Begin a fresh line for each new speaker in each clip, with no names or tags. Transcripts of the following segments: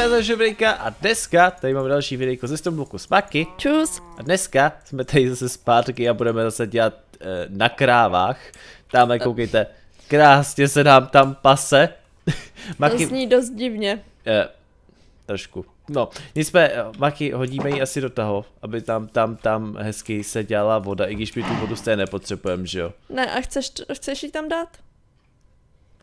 CZ Žebrejka a dneska tady máme další videjko ze Stonebloku s Maky.
Čus.
A dneska jsme tady zase zpátky a budeme zase dělat uh, na krávách. Tamhle koukejte, krásně se nám tam pase.
Maky... To zní dost divně.
Uh, trošku. No, nicméně, Maky, hodíme ji asi do toho, aby tam, tam, tam hezky se dělala voda, i když my tu vodu stejně nepotřebujeme, že jo?
Ne, a chceš, chceš ji tam dát?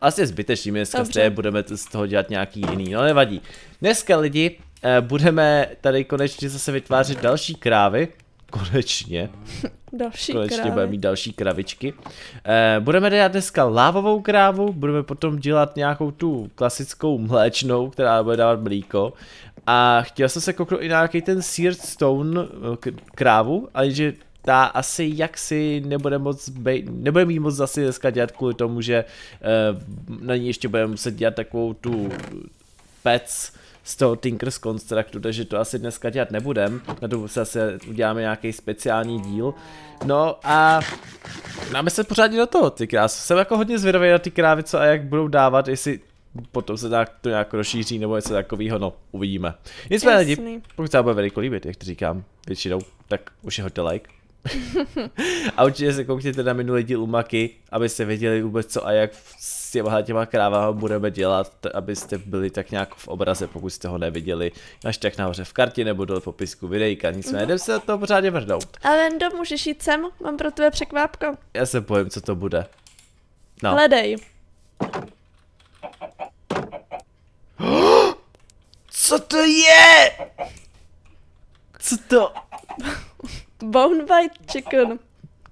Asi zbytečný, my dneska stejně budeme z toho dělat nějaký jiný, no nevadí. Dneska lidi eh, budeme tady konečně zase vytvářet další krávy, konečně.
další
Konečně
krávy.
budeme mít další kravičky. Eh, budeme dělat dneska lávovou krávu, budeme potom dělat nějakou tu klasickou mléčnou, která bude dávat mlíko. A chtěl jsem se kouknout i na nějaký ten seared stone eh, krávu, ale že ta asi jaksi nebude moc bej, nebude mít moc zase dneska dělat kvůli tomu, že uh, na ní ještě budeme muset dělat takovou tu pec z toho Tinker's Constructu, takže to asi dneska dělat nebudem, na to zase uděláme nějaký speciální díl. No a máme se pořádně do toho, ty krás. Jsem jako hodně zvědavý na ty krávy, co a jak budou dávat, jestli potom se tak to nějak rozšíří nebo něco takového, no, uvidíme. Nicméně pokud se vám bude velice líbit, jak to říkám většinou, tak už je hoďte like. A určitě se koukněte na minulý díl Umaky, abyste věděli vůbec co a jak s těma, těma krávama budeme dělat, abyste byli tak nějak v obraze, pokud jste ho neviděli, až tak nahoře v kartě nebo do popisku videjka, nicméně jdem se to pořádně vrhnout.
Ale Endo, můžeš jít sem, mám pro tebe překvápko.
Já se bojím, co to bude.
No. Hledej.
Co to je? Co to?
Bone White Chicken.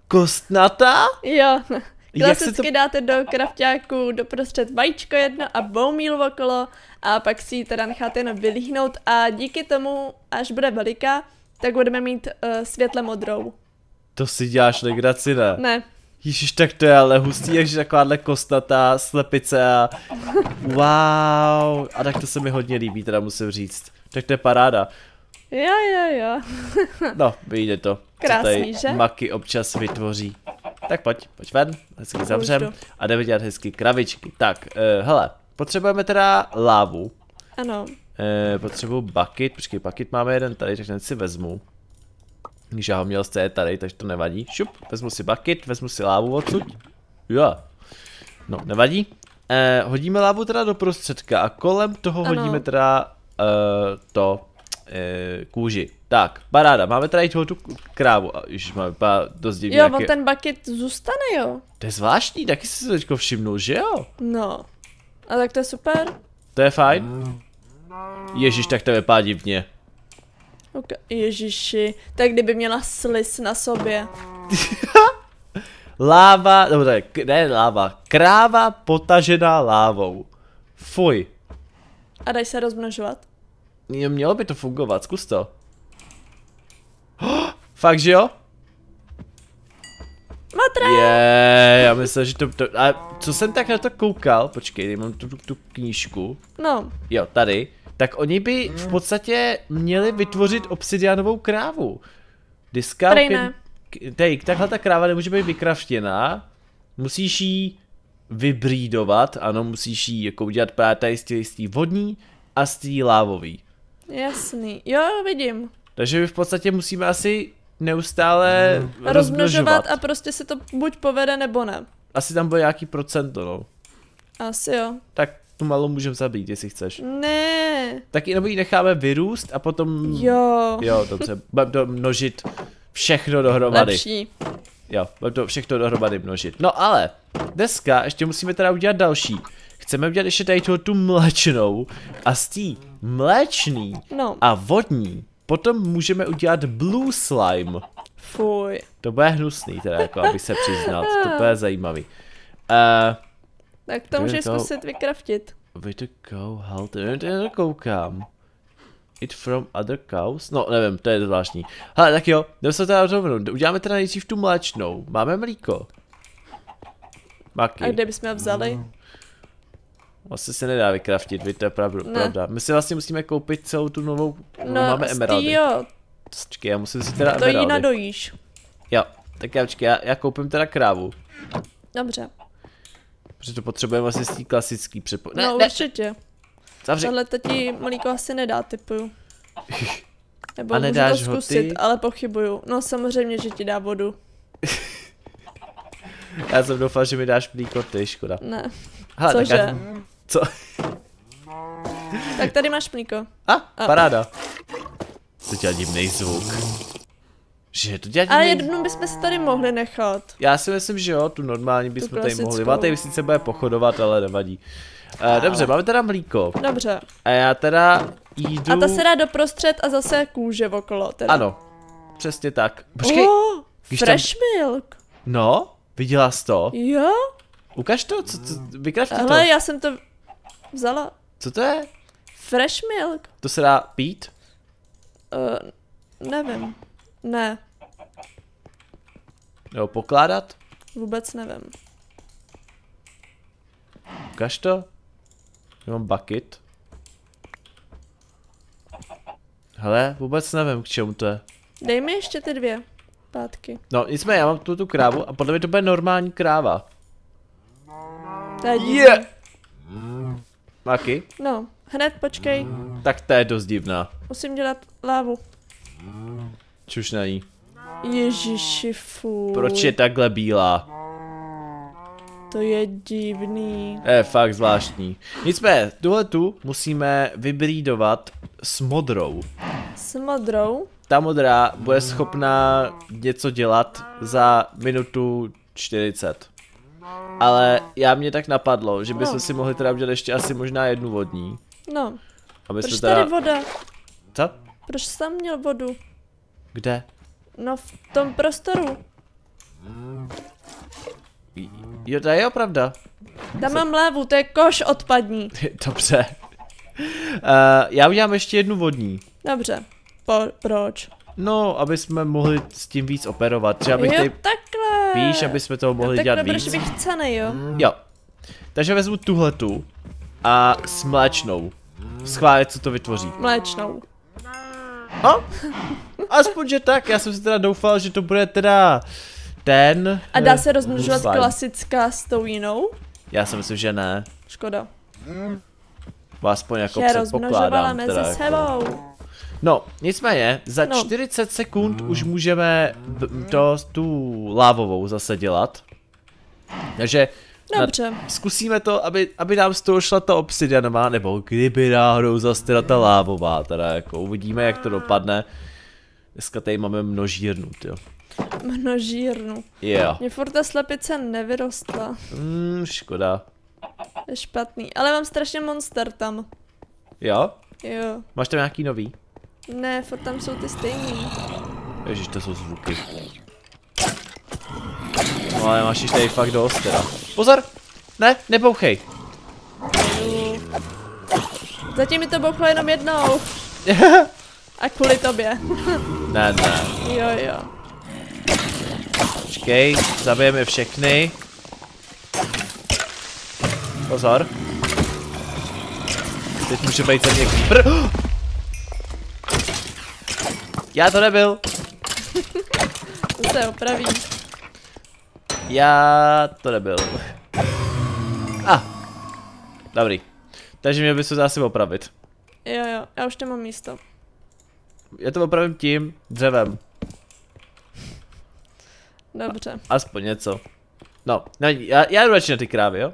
Kostnata?
Jo. Klasicky to... dáte do krafťáku doprostřed vajíčko jedno a meal okolo a pak si ji teda necháte jenom vylíhnout a díky tomu, až bude veliká, tak budeme mít uh, světle modrou.
To si děláš legraci, ne?
Ne.
Ježíš, tak to je ale hustý, jak takováhle kostnatá slepice a wow. A tak to se mi hodně líbí, teda musím říct. Tak to je paráda.
Jo, jo, jo.
no, vyjde to.
Krásný, že?
maky občas vytvoří. Tak pojď, pojď ven, hezky zavřem a jdeme dělat hezky kravičky. Tak, uh, hele, potřebujeme teda lávu.
Ano.
Uh, potřebuju bucket, počkej, bucket máme jeden tady, tak ten si vezmu. Když já ho měl z tady, takže to nevadí. Šup, vezmu si bucket, vezmu si lávu odsud. Jo. No, nevadí. Uh, hodíme lávu teda do prostředka a kolem toho ano. hodíme teda uh, to kůži. Tak, paráda, máme tady tu krávu. A už máme dost divně.
Jo, nějaké... on ten bucket zůstane, jo.
To je zvláštní, taky jsi se teďko všimnul, že jo?
No. A tak to je super.
To je fajn. Ježíš, tak to vypadá divně.
Okay. Ježiši, tak kdyby měla slis na sobě.
láva, nebo ne, ne láva, kráva potažená lávou. Fuj.
A daj se rozmnožovat?
Mělo by to fungovat, zkus to. Oh, fakt, že jo?
Matra!
Je, yeah, já myslím, že to, to, a co jsem tak na to koukal, počkej, mám tu, tu, tu knížku.
No.
Jo, tady. Tak oni by v podstatě měli vytvořit obsidianovou krávu. Diska, Tej, takhle ta kráva nemůže být vykraftěná. Musíš jí vybrídovat, ano, musíš jí jako udělat právě tady z té vodní a z té lávový.
Jasný, jo, vidím.
Takže my v podstatě musíme asi neustále mm.
rozmnožovat a prostě se to buď povede nebo ne.
Asi tam bude nějaký procento, no.
Asi jo.
Tak tu malou můžeme zabít, jestli chceš.
Ne.
Tak jenom ji necháme vyrůst a potom...
Jo.
Jo, dobře. Budeme to množit všechno dohromady.
Lepší.
Jo, budeme to všechno dohromady množit. No ale, dneska ještě musíme teda udělat další. Chceme udělat ještě tady tu mléčnou a z té mléčný
no.
a vodní potom můžeme udělat blue slime.
Fuj.
To bude hnusný teda, jako aby se přiznal, to bude zajímavý. Uh,
tak to můžeš to... zkusit vykraftit.
Way to go, halt, já koukám. It from other cows? No, nevím, to je zvláštní. Hele, tak jo, jdeme se teda rovnou. Uděláme teda nejdřív tu mléčnou. Máme mlíko. Maky.
A kde bychom vzali?
Vlastně se nedá vykraftit, vy to je pravdu, ne. pravda. My si vlastně musíme koupit celou tu novou,
no, máme emeraldy. jo.
Počkej, já musím si teda
To
emeraldy.
jí nadojíš.
Jo, tak já počkej, já, já koupím teda krávu.
Dobře.
Protože to potřebujeme asi z té klasický přepo...
Ne, no ne. určitě.
Zavři.
Tohle to ti mlíko asi nedá, typuju. Nebo
A
můžu
nedáš
to
ho
zkusit,
ty?
ale pochybuju. No samozřejmě, že ti dá vodu.
Já jsem doufal, že mi dáš mlíko ty, škoda.
Ne.
Hele, tak
Cože?
já, co?
Tak tady máš mlíko.
A,
A.
paráda. To dělá divný zvuk. Že to dělá
Ale
divný
jednu bychom si tady mohli nechat.
Já si myslím, že jo, tu normální bychom tady mohli.
klasickou.
Matej sice bude pochodovat, ale nevadí. Uh, dobře, máme teda mlíko.
Dobře.
A já teda jdu...
A ta se dá doprostřed a zase kůže okolo. Teda.
Ano, přesně tak. Počkej,
Oh,
když tam-
fresh milk.
no, viděla jsi to?
Jo?
Ukaž to, co, co, vykrafti to.
Ale já jsem to vzala.
Co to je?
Fresh milk?
To se dá pít?
Uh, nevím. Ne,
Nebo pokládat?
vůbec nevím.
Ukaž to. Já mám bucket. Hele, vůbec nevím, k čemu to je.
Dej mi ještě ty dvě pátky.
No, nicméně, já mám tu, tu krávu a podle mě to bude normální kráva.
To je divný.
Maky?
No, hned počkej,
Tak to je dost divná.
musím dělat lávu.
Čuž na ní.
Ježiši, fů.
Proč je takhle bílá?
To je divný.
Je fakt zvláštní. Nicméně, tuhle tu musíme vybrídovat s modrou.
S modrou?
Ta modrá bude schopná něco dělat za minutu 40. Ale já mě tak napadlo, že bychom
No.
si mohli teda udělat ještě asi možná jednu vodní.
No,
Aby
proč
teda...
tady voda?
Co?
Proč jsi tam měl vodu?
Kde?
No v tom prostoru.
Jo, to je pravda.
Tam mám lávu, to je koš odpadní.
Dobře. Uh, já udělám ještě jednu vodní.
Dobře. Po, proč?
No, aby jsme mohli s tím víc operovat. Že abych
jo,
tady,
takhle.
Víš, aby jsme toho mohli
tak
dělat víc.
vychcenej, jo?
Jo. Takže vezmu tuhletu a s mléčnou. Schválně, co to vytvoří.
Mléčnou.
No, aspoň, že tak. Já jsem si teda doufal, že to bude teda ten...
A dá se rozmnožovat
slime.
klasická s tou jinou?
Já si myslím, že ne.
Škoda.
Aspoň jako
Že rozmnožovala
předpokládám.
mezi
Teda, jako. No, nicméně, za
No.
40 sekund už můžeme to, tu lávovou zase dělat. Takže na-
Dobře.
zkusíme to, aby, aby nám z toho šla ta obsidianová, nebo kdyby náhodou zase teda ta lávová, teda jako uvidíme, jak to dopadne. Dneska tady máme množírnu, jo.
Množírnu.
Jo.
Mně furt ta slepice nevyrostla.
Mm, škoda.
Je špatný. Ale mám strašně monster tam.
Jo?
Jo.
Máš tam nějaký nový?
Ne, furt tam jsou ty stejný.
Ježiš, to jsou zvuky. No ale máš jich tady fakt dost teda. Pozor! Ne, nebouchej.
Zatím mi to bouchlo jenom jednou. A kvůli tobě.
ne, ne.
Jo, jo.
Počkej, zabijeme všechny. Pozor. Teď může být ten mě creeper. Já to nebyl.
To se opraví.
Já to nebyl. A. Ah. Dobrý. Takže měl by se zase opravit.
Jo, jo. Já už nemám místo.
Já to opravím tím dřevem.
Dobře.
Aspoň něco. No, no já, já jdu radši na ty krávy, jo?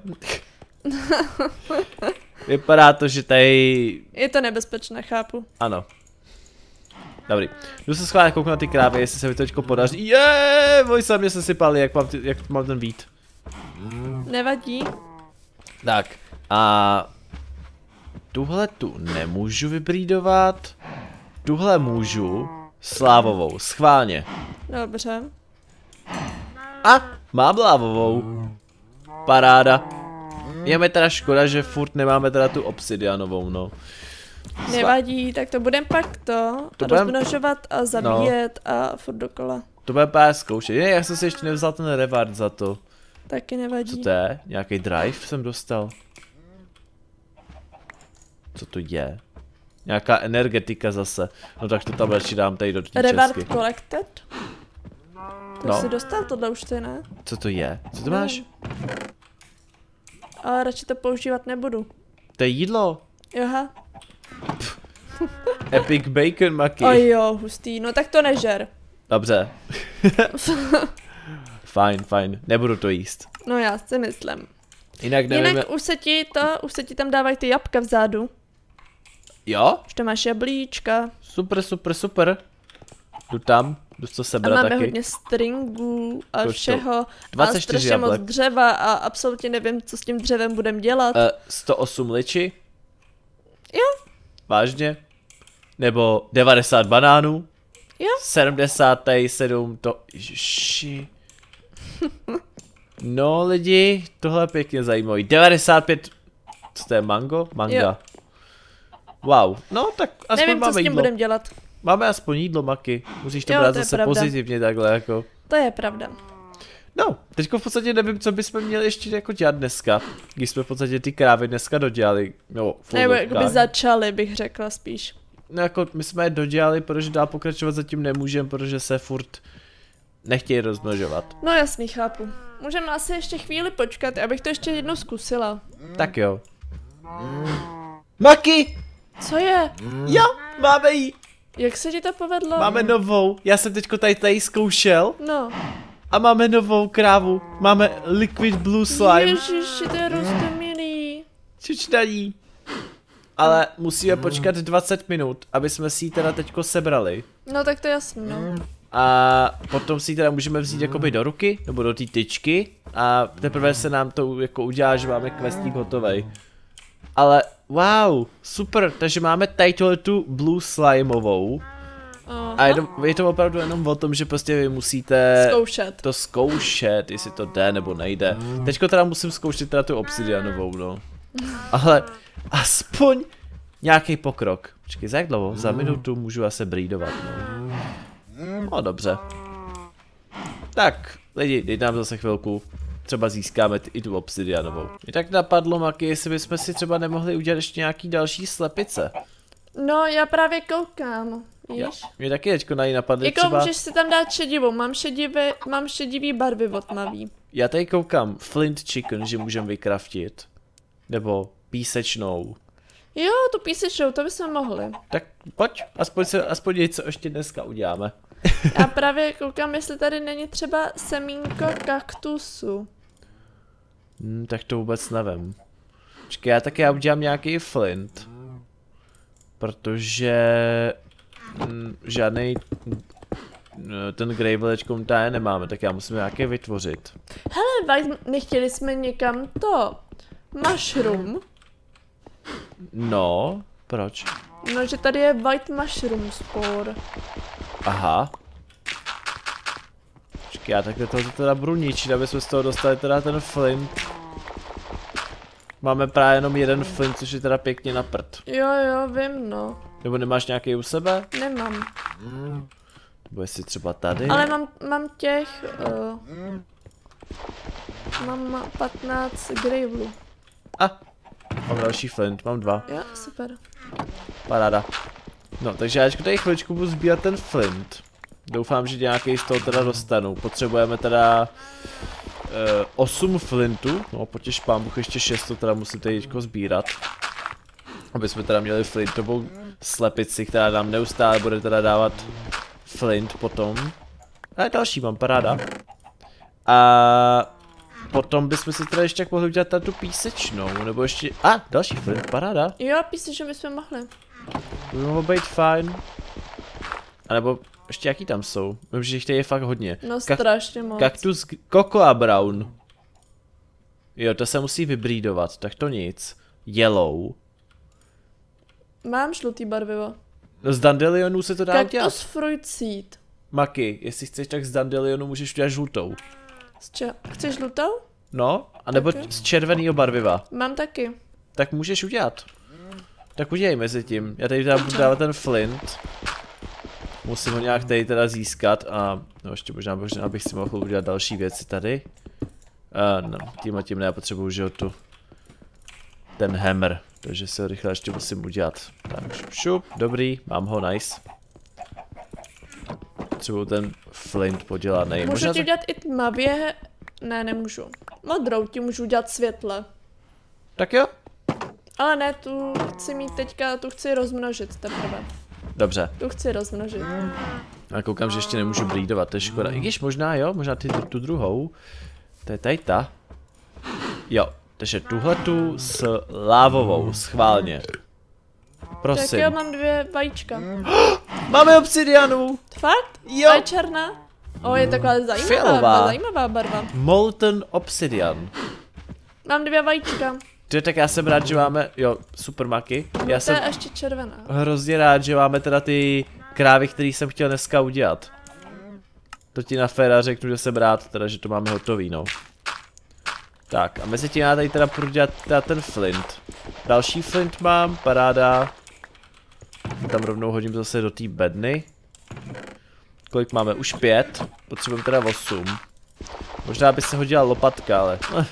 Vypadá to, že tady...
Je to nebezpečné, chápu.
Ano. Dobrý. Jdu se schválně kouknout na ty krávy, jestli se mi to teďko podaří. Je, mě se sypali, jak mám, ty, jak mám ten vít.
Nevadí.
Tak. A... Tuhle tu nemůžu vybrídovat. Tuhle můžu. Slávovou, schválně.
Dobře.
A mám lávovou. Paráda. Je mi teda škoda, že furt nemáme teda tu obsidianovou, no.
Nevadí, tak to budeme pak to,
To
to
budem-
rozmnožovat a zabíjet a furt dokola.
To bude pár zkoušet. Je, já jsem si ještě nevzal ten reward za to.
Taky nevadí.
Co to je? Nějaký drive jsem dostal. Co to je? Nějaká energetika zase. No tak to tam radši dám tady do té
Reward
česky.
collected? To
No.
jsi dostal tohle už ty, ne?
Co to je? Co to máš?
Ale radši to používat nebudu.
To je jídlo.
Joha.
Epic bacon maky.
Oj jo, hustý, no tak to nežer.
Dobře. fajn, fajn, nebudu to jíst.
No já si myslím.
Jinak nevím...
Jinak už se ti to, už se ti tam dávají ty jabka vzadu.
Jo?
Už tam máš jablíčka.
Super, super, super. Jdu tam, jdu to sebrat
a máme
taky.
hodně stringů a
Kož
všeho.
24
a strašně moc dřeva a absolutně nevím, co s tím dřevem budem dělat.
Uh, 108 liči?
Jo.
Vážně? Nebo 90 banánů?
Jo.
77 to... Ježiši. No lidi, tohle je pěkně zajímavý. 95... Co to je, mango? Manga.
Jo.
Wow, no tak aspoň
nevím, co
máme
s tím
jídlo.
budem dělat.
Máme aspoň jídlo, Maky. Musíš to
Jo,
brát
to
zase
pravda.
pozitivně takhle jako.
To je pravda.
No, teďko v podstatě nevím, co bychom měli ještě jako dělat dneska, když jsme v podstatě ty krávy dneska dodělali. No,
Nebo
uvozovkách.
jakoby začali, bych řekla spíš.
No jako my jsme je dodělali, protože dál pokračovat zatím nemůžeme, protože se furt nechtějí rozmnožovat.
No jasný, chápu. Můžeme asi ještě chvíli počkat, abych to ještě jednou zkusila.
Tak jo. Maki!
Co je?
Jo, máme jí!
Jak se ti to povedlo?
Máme novou. Já jsem teďko tady tady zkoušel
No.
a máme novou krávu. Máme Liquid Blue Slime.
Ježiši, to je rostomilý.
Čučnaní. Ale musíme počkat 20 minut, aby jsme si ji teda teďko sebrali.
No tak to je jasný, no.
A potom si ji teda můžeme vzít jakoby do ruky, nebo do té tyčky. A teprve se nám to jako udělá, že máme kvestník hotovej. Ale wow, super, takže máme tady tu blue slimeovou.
Aha.
A je to, je to opravdu jenom o tom, že prostě vy musíte
Zkoušet.
to zkoušet, jestli to jde nebo nejde. Teďko teda musím zkoušet teda tu obsidianovou, no. Ale aspoň nějaký pokrok. Počkej, za jak dlouho? Za minutu můžu asi brýdovat, no. No dobře. Tak, lidi, dej nám zase chvilku. Třeba získáme i tu obsidianovou. Mě tak napadlo, Maki, jestli bychom si třeba nemohli udělat ještě nějaký další slepice.
No, já právě koukám.
Já,
Víš?
mě taky teďko na ní napadly
Jako
třeba...
můžeš si tam dát šedivou, mám šedivé, mám šedivý barvy od tmavý.
Já tady koukám, flint chicken, že můžeme vykraftit. Nebo písečnou.
Jo, tu písečnou, to bychom mohli.
Tak pojď, aspoň, se, aspoň něco ještě dneska uděláme.
Já právě koukám, jestli tady není třeba semínko kaktusu.
Hmm, tak to vůbec nevím. Počkej, já tak já udělám nějaký flint. Protože... Mm, žádný ten gravel tady nemáme, tak já musím nějaký vytvořit.
Hele, nechtěli jsme někam to. Mushroom.
No, proč?
No, že tady je white mushroom spore.
Aha. Počkej, já takhle to teda budu ničit, aby jsme z toho dostali teda ten flint. Máme právě jenom jeden flint, což je teda pěkně na prd.
Jo, jo, vím, no.
Nebo nemáš nějaký u sebe?
Nemám.
Nebo jestli třeba tady?
Ale mám, mám těch... Uh, mám 15 gravelů.
A, mám další flint, mám dva.
Jo, super.
Paráda. No, takže já tady chviličku budu sbírat ten flint. Doufám, že nějaký z toho teda dostanu. Potřebujeme teda uh, 8 flintů, no potěž pán Bůh ještě 6 to teda musím teďko sbírat. Aby jsme teda měli flintovou slepici, která nám neustále bude teda dávat flint potom. A další mám, paráda. A potom bychom si teda ještě tak mohli udělat tu písečnou, nebo ještě... A, další flint, paráda.
Jo, že bychom mohli.
To by mohlo být fajn. A nebo ještě jaký tam jsou? Vím, že jich tady je fakt hodně.
No,
Kak-
strašně moc.
Kaktus Cocoa Brown. Jo, to se musí vybrídovat, tak to nic. Yellow.
Mám žlutý barvivo.
No z dandelionů se to dá
Cactus
udělat.
fruit seed.
Maky, jestli chceš, tak z dandelionu můžeš udělat žlutou.
Z če- Chceš žlutou?
No, anebo
Tak jo.
z červeného barviva.
Mám taky.
Tak můžeš udělat. Tak udělej mezi tím. Já tady teda budu dávat ten flint. Musím ho nějak tady teda získat a no ještě možná, možná bych si mohl udělat další věci tady. Uh, no, tím a tím ne, já potřebuju, že tu ten hammer, takže se ho rychle ještě musím udělat. Tak šup, šup, dobrý, mám ho, nice. Potřebuju ten flint podělaný.
Můžu
Možná
ti udělat i tmavě? Ne, nemůžu. Modrou ti můžu udělat světle.
Tak jo,
Ale ne, tu chci mít teďka, tu chci rozmnožit teprve.
Dobře.
Tu chci rozmnožit.
A koukám, že ještě nemůžu blídovat, to je škoda. I když možná jo, možná ty, tu druhou. To je tady ta. Jo, takže tuhle tu s lávovou, schválně. Prosím.
Tak jo, mám dvě vajíčka.
Máme obsidianu!
Fakt?
Jo.
A je černá? O, je taková zajímavá,
Fialová.
zajímavá barva.
Molten obsidian.
Mám dvě vajíčka.
Ty, tak já jsem rád, že máme, jo, super maky. Já
to
jsem
je ještě červená.
hrozně rád, že máme teda ty krávy, které jsem chtěl dneska udělat. To ti na féra řeknu, že jsem rád, teda, že to máme hotový, no. Tak, a mezi tím já tady teda půjdu dělat teda ten flint. Další flint mám, paráda. Tam rovnou hodím zase do té bedny. Kolik máme? Už pět. Potřebujeme teda osm. Možná by se hodila lopatka, ale... eh.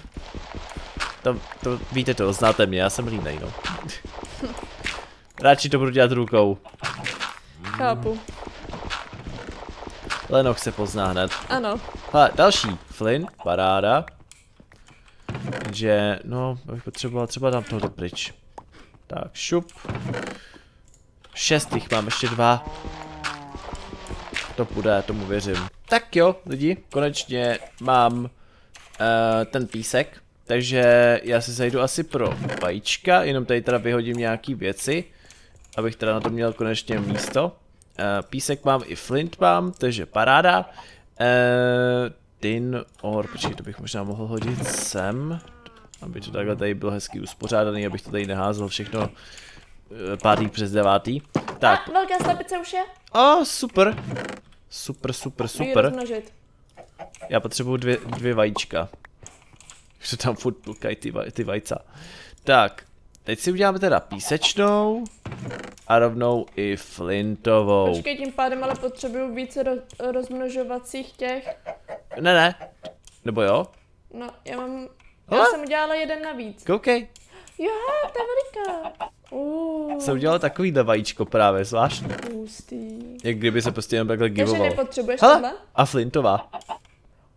To, to, víte to, znáte mě, já jsem línej, no. Radši to budu dělat rukou.
Chápu.
Lenok se pozná hned.
Ano.
Hele, další. Flynn, paráda. Takže, no, bych potřeboval třeba tam tohoto pryč. Tak, šup. Šest jich mám, ještě dva. To půjde, tomu věřím. Tak jo, lidi, konečně mám uh, ten písek. Takže já si zajdu asi pro vajíčka, jenom tady teda vyhodím nějaký věci. Abych teda na to měl konečně místo. Uh, písek mám i flint mám, takže paráda. Uh, tin or, počkej, to bych možná mohl hodit sem. Aby to takhle tady bylo hezky uspořádaný, abych to tady neházel všechno pátý přes devátý. Tak,
A velká slepice už je?
o, super. Super, super, super. Já potřebuju dvě, dvě vajíčka. Že tam furt plukají ty, vaj, ty vajca. Tak, teď si uděláme teda písečnou a rovnou i flintovou.
Počkej, tím pádem ale potřebuju více ro- rozmnožovacích těch.
Ne, ne. Nebo jo?
No, já mám...
Hele.
Já jsem udělala jeden navíc.
Koukej.
Jo, ta je veliká. Uh,
Jsem udělal takovýhle vajíčko právě, zvláštní.
hustý.
Jak kdyby se prostě jenom takhle
Takže
givoval.
nepotřebuješ
Hele,
tohle?
a flintová.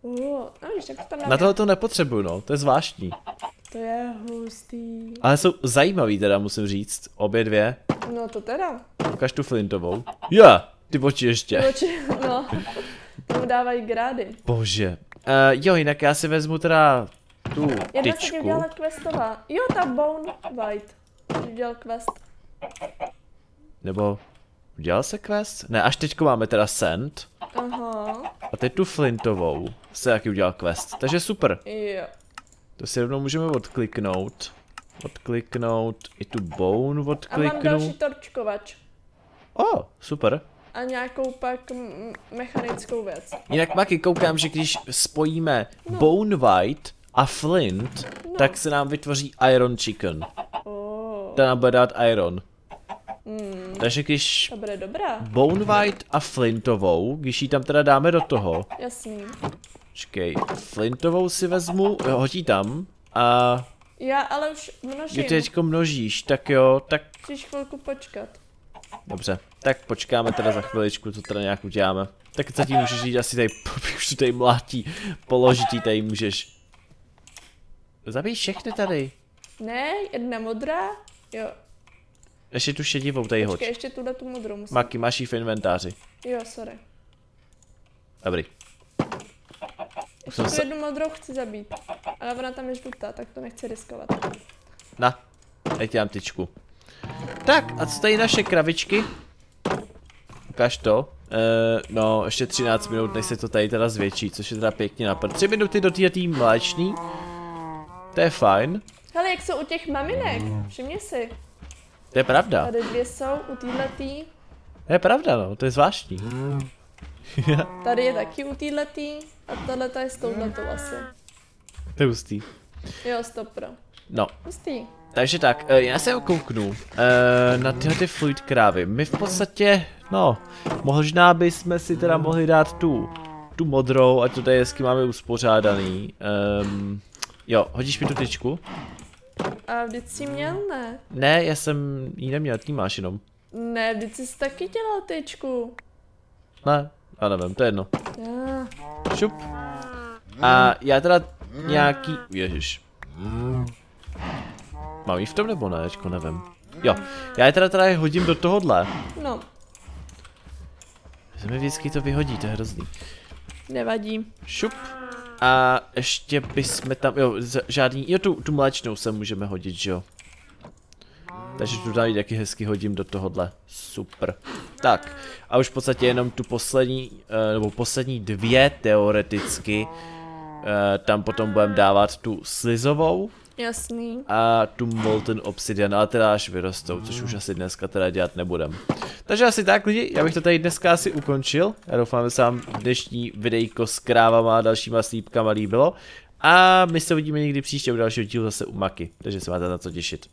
Uh, no víš, tak to tam
Na tohle to nepotřebuju, no, to je zvláštní.
To je hustý.
Ale jsou zajímavý teda, musím říct, obě dvě.
No to teda.
Ukaž tu flintovou. Jo, yeah, ty oči ještě.
Oči, no. Tomu dávají grády.
Bože. Uh, jo, jinak já si vezmu teda tu
Jedna se ti
tyčku.
udělala questová. Jo, ta Bone White. Udělal quest.
Nebo udělal se quest? Ne, až teďko máme teda send.
Aha.
A teď tu flintovou se jaký udělal quest. Takže super.
Jo.
To si rovnou můžeme odkliknout. Odkliknout i tu bone
A mám další torčkovač.
O, oh, super.
A nějakou pak mechanickou věc.
Jinak Maki, koukám, že když spojíme
No.
Bone White a Flint, tak se nám vytvoří Iron Chicken.
Oh,
Nám bude dát Iron.
mm,
Takže když
bude dobrá.
Bone White a Flintovou, když ji tam teda dáme do toho,
Jasný.
počkej, Flintovou si vezmu, jo, hodí tam a
Já ale už
když
množím.
ty teďko množíš, tak jo, tak
Musíš chvilku počkat.
dobře, tak počkáme teda za chviličku, co teda nějak uděláme. Tak zatím můžeš jít asi tady, už tady mlátí, položitý tady můžeš. Zabij všechny tady.
Ne, jedna modrá. Jo,
Ještě tu šedivou tady hoď.
ještě tuhle tu modrou musím.
Maki, máš jí v inventáři.
Jo, sorry.
Dobrý.
Ještě tu
se-
jednu modrou chci zabít. Ale ona tam je žlutá, tak to nechci riskovat.
Na, teď ti dám tyčku. Tak, a co tady naše kravičky? Ukaž to. Uh, no, ještě 13 minut, než se to tady teda zvětší, což je teda pěkně napad. 3 minuty do té mléčný. To je fajn.
Hele, jak jsou u těch maminek? Všimni si.
To je pravda.
Tady dvě jsou, u téhletý.
To je pravda, no, to je zvláštní.
Tady je taky u téhletý. A tahle je s touhletou asi.
To je hustý.
Jo, stop pro.
No,
Hustý.
takže tak, eh, já se kouknu eh, na tyhle ty fluid krávy. My v podstatě, no, možná bychom si teda mohli dát tu, tu modrou, ať to tady hezky máme uspořádaný. Um, jo, hodíš mi tu tyčku?
A vždyť jsi měl, ne?
Ne, já jsem ji neměl, ty máš jenom.
Ne, vždyť jsi taky dělal tyčku.
Ne, já nevím, to je jedno.
Já.
Šup. A já teda nějaký, ježiš. Mám jí v tom nebo ne, Ačko, nevím. Jo, já je teda teda hodím do tohohle.
No.
Se mi vždycky to vyhodí, to je hrozný.
Nevadí.
Šup. A ještě bychom tam, jo, žádný, jo, tu, tu mléčnou se můžeme hodit, že jo. Takže tu tady taky hezky hodím do tohohle. Super. Tak, a už v podstatě jenom tu poslední, uh, nebo poslední dvě teoreticky, uh, tam potom budeme dávat tu slizovou.
Jasný.
A tu molten obsidian, ale teda až vyrostou, což už asi dneska teda dělat nebudem. Takže asi tak lidi, já bych to tady dneska asi ukončil. Já doufám, že se vám dnešní videjko s krávama a dalšíma slípkama líbilo. A my se uvidíme někdy příště u dalšího dílu zase u Maky, takže se máte na co těšit.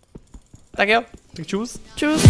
Tak jo, tak čus.
Čus.